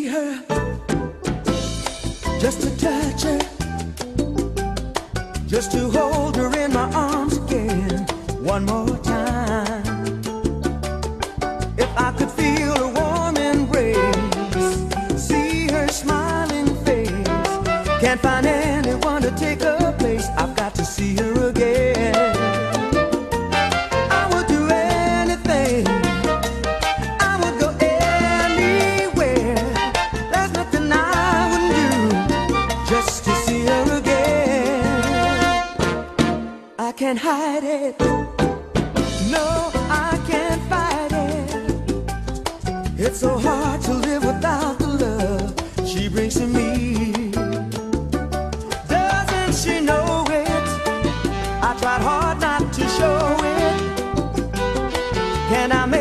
see her, just to touch her, just to hold her in my arms again one more time. If I could feel her warm embrace, see her smiling face, can't find anyone to take her place. I've got to see her. Can't hide it. No, I can't fight it. It's so hard to live without the love she brings to me. Doesn't she know it? I tried hard not to show it. Can I make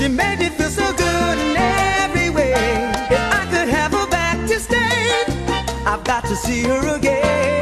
She made me feel so good in every way. If I could have her back to stay, I've got to see her again.